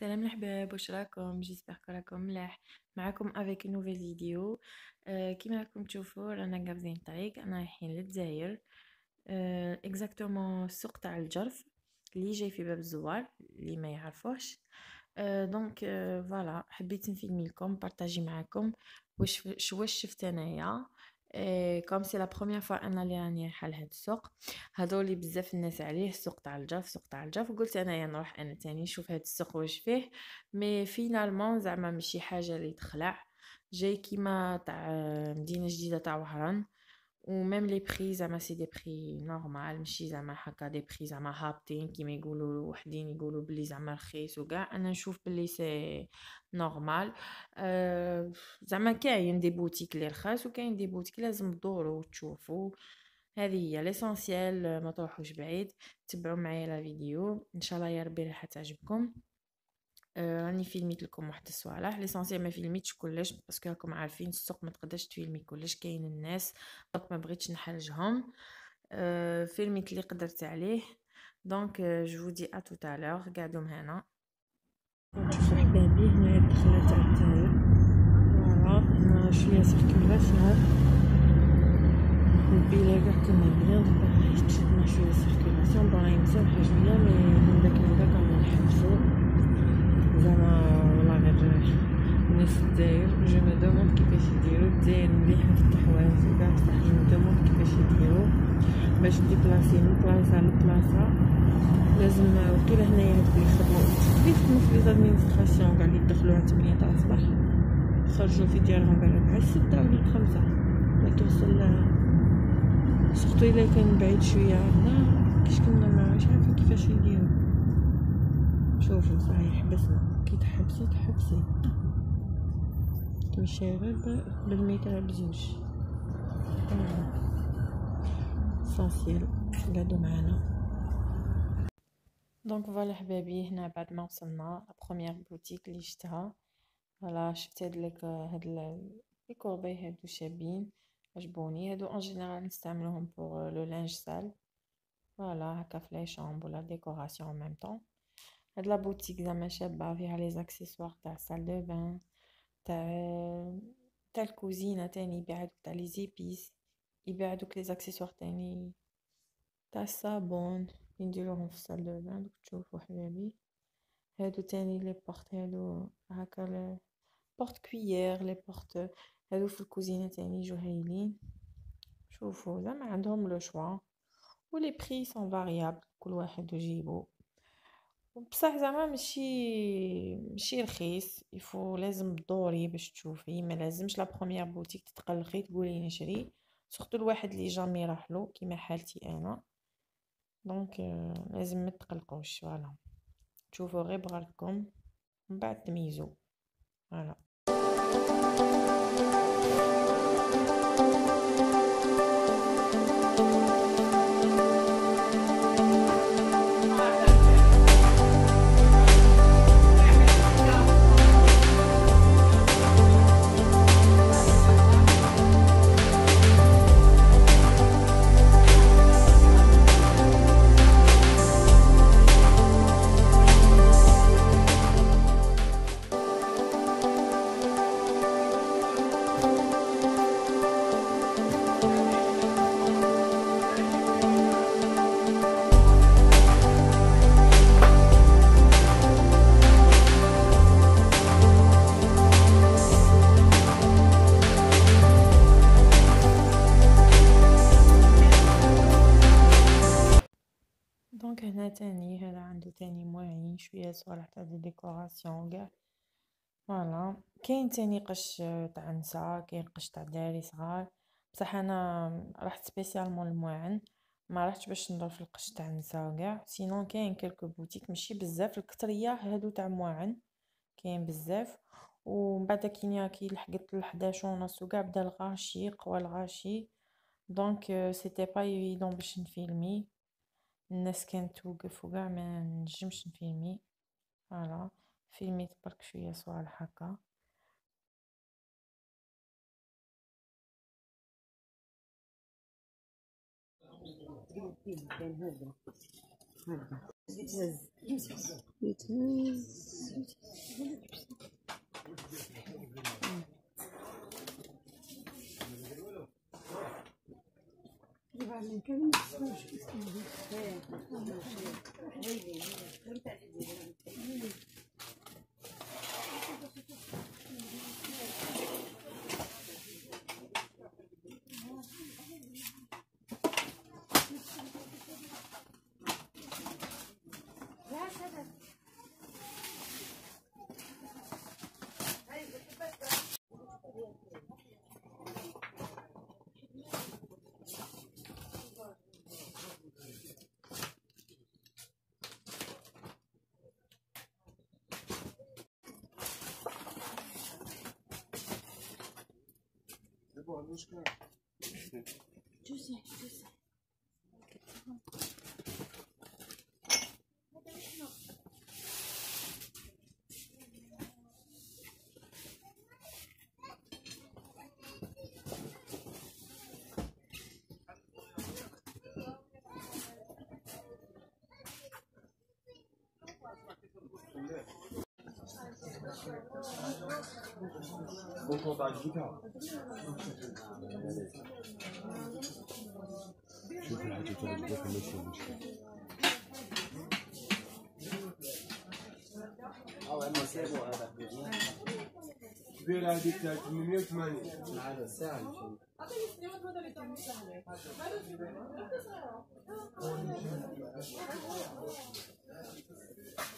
سلام الحباب واش راكم j'espère راكم ملاح معكم avec nouvelle vidéo آه كيما راكم تشوفوا رانا قابضين طريق أنا رايحين للجزائر آه exactement السوق تاع الجرف اللي جاي في باب الزوار اللي ما يعرفوش آه donc آه voilà حبيت نفيلمي لكم partager معكم واش واش شفت انايا comme c'est la première fois أنا اللي راني رايحه لهاد السوق. هدرولي بزاف الناس عليه السوق تاع الجرف السوق تاع الجرف. وقلت انايا نروح أنا تاني نشوف هاد السوق واش فيه. mais finalement زعما ماشي حاجة اللي تخلع. جاي كيما تاع مدينة جديدة تاع وهران. و même les prix زعما c'est des prix normal ماشي زعما هكا des prix زعما هابطين كيما يقولوا وحدين يقولوا بلي زعما رخيص وكاع أنا نشوف بلي c'est normal أه زعما كاين des boutiques لي رخاص وكاين des boutiques لازم تدوروا وتشوفوا هذه هي l'essentiel ما تروحوش بعيد تبعوا معايا la vidéo ان شاء الله يا ربي راح تعجبكم راني فيلميت لكم واحد الصوالح l'essentiel ما فيلميتش كلش parce que راكم عارفين السوق ما تقدرش تفيلمي كلش كاين الناس donc ما بغيتش نحرجهم. أه فيلميت اللي قدرت عليه. donc je dis à tout à l'heure قعدوا هنا حبابي هنا الدخله تاع الدار voilà شوية circulation البيلا كاع كنا دابا تشدنا شوية circulation باغي مسامحه شوية mais من داك لهداك رانا نحبسو زعما والله غير الناس الجزائر je me demande كيفاش يديرو الجزائر مليحه في التحوايج وكاع بصح je me demande كيفاش يديرو باش déplacer من بلاصه لبلاصه لازم وقيلا هنايا هادوك اللي يخدمو اللي يخدمو في les administrations كاع اللي يدخلو على 8 تاع الصباح يخرجو في ديارهم بربعة ستة ولا بخمسة لا توصل surtout الا كان بعيد شوية هنا كيش كنا ما عارفه كيفاش يديرو شوفوا صحيح حبسنا كي تحبسي تحبسي. تمشي غير بالمتر بزوج. l'essentiel قعدوا معنا donc voilà حبابي هنا بعد ما وصلنا première boutique اللي شفتها voilà شفت هاد لك هاد les corbeilles هادو شابين عجبوني هادو en général نستعملوهم pour le linge sale voilà هكا في les chambres ولا décoration même temps هاد la boutique زعما شابه فيها les accessoires تاع salle de bain تاع تاع الكوزينه تاني يبيع تاع les épices يبيع دوك les accessoires تاني تاع الصابون نديروهم في salle de bain دوك تشوفوا حبابي هادو تاني les portes هادو هكا les porte-cuillères les portes هادو في الكوزينه تاني يجو هايلين شوفوا زعما عندهم le choix و les prix sont variables كل واحد وجيبو بصح زعما ماشي ماشي رخيص. يفو لازم تدوري باش تشوفي. ما لازمش la première boutique تتقلقي تقولي نشري. surtout الواحد اللي jamais راحلو كيما حالتي أنا. donc لازم ما تقلقوش. voilà تشوفوا غير بغركم من بعد تميزو voilà تاني هذا عنده تاني مواعين شوية صوالح تاع de décoration قاع voilà. كاين تاني قش تاع نسا كاين قش تاع دراري صغار. بصح أنا رحت spécialement للمواعن ما رحتش باش ندور في القش تاع النسا وكاع. sinon كاين quelques boutiques ماشي بزاف. الاكترية هادو تاع مواعن كاين بزاف. ومن بعد كي كي لحقت ل11 ونص وكاع بدا الغاشي قوى الغاشي. donc c'était pas évident باش ن filmer. الناس كانت توقف وكاع ما نجمش ن filmer voilà فيلميت برك شوية صوالح هكا. من كلمة اسمها شو اسمها бадлушка. Чуся, чуся. 包括打机票。接下来就做一个什么选择？原来的家怎没有出门？拿着伞去。Thank you.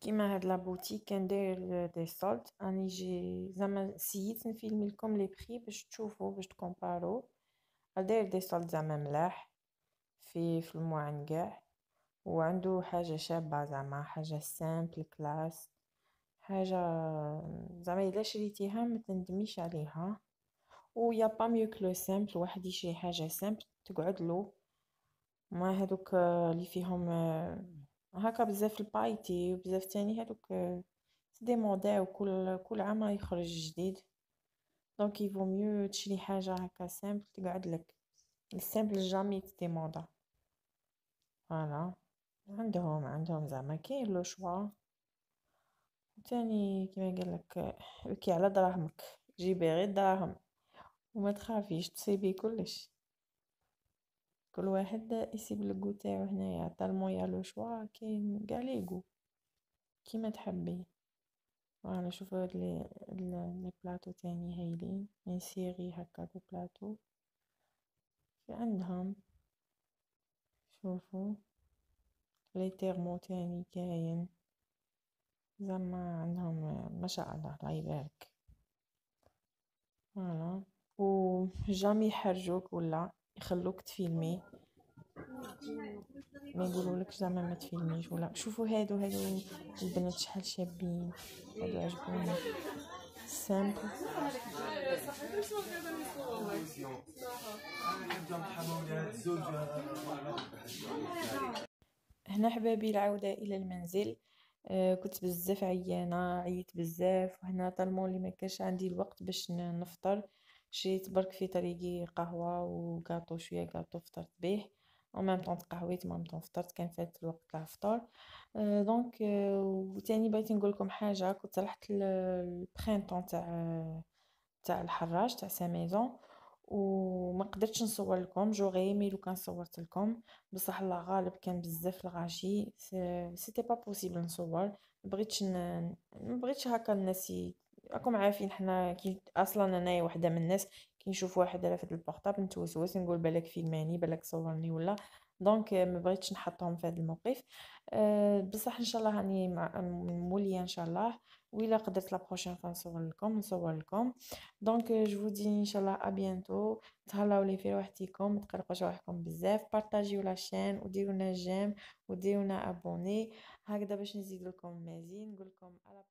كيما هاد la boutique كان داير des soldes راني j'ai زعما essayé ن filmer لكم les prix باش تشوفوا باش تكومبارو داير des soldes زعما ملاح في في الموعن كاع وعنده حاجة شابه زعما حاجة simple classe حاجة زعما الا شريتيها ما تندميش عليها و il y a pas mieux que le simple واحد يشري حاجة simple تقعد له ما هذوك اللي فيهم هاكا بزاف ال pailleté وبزاف تاني هادوك démodé وكل كل عام يخرج جديد donc il vaut mieux تشري حاجة هكا simple تقعد لك ال simple jamais démodé voilà عندهم عندهم زعما كاين le choix تاني كيما قال لك بكي على دراهمك جيبي غير دراهم وما تخافيش تصيبي كلش. كل واحد يسيب ال goût تاعو هنايا tellement il y a le choix كاين كاع لي كيما تحبي voilà شوفو هاد les les plateaux تاني هايلين. même série هكا deux plateaux في عندهم شوفو les thermos تاني كاين. زعما عندهم ما شاء الله الله يبارك voilà. و jamais يحرجوك ولا يخلوك ت filmer؟ ما يقولولكش زعما ما تفيلميش ولا. شوفوا هادو هادو البنات شحال شابين هادو عجبوني. simple هنا حبابي العودة إلى المنزل. آه كنت بزاف عيانة عييت بزاف. وهنا tellement اللي ما كانش عندي الوقت باش نفطر. شريت برك في طريقي قهوة وكاطو شوية كاطو فطرت به au même temps تقهويت même temps فطرت كان فات الوقت تاع الفطور donc أه وتاني بغيت نقول لكم حاجة كنت رحت ال Printemps تاع تاع الحراج تاع سا ميزون وما قدرتش نصور لكم. j'aurais aimé لو كان صورت لكم. بصح الله غالب كان بزاف الغاشي. c'était pas possible نصور. بغيتش ن... بغيتش هكا الناس راكم عارفين حنا كي أصلا أنايا وحدة من الناس كي نشوف واحد راه في ال portable نتوسوس نقول بالك فيلماني بالك صورني ولا. دونك ما بغيتش نحطهم في هذا الموقف. أه بصح إن شاء الله راني مولية إن شاء الله. وإلا قدرت la prochaine fois نصور لكم نصور لكم donc je dis إن شاء الله à bientôt تهلاو لي في روحتكم ما تقلقوش روحكم بزاف. بارطاجيو la chaîne وديروا لنا j'aime وديروا لنا abonné هكذا باش نزيد لكم مزيد نقول لكم على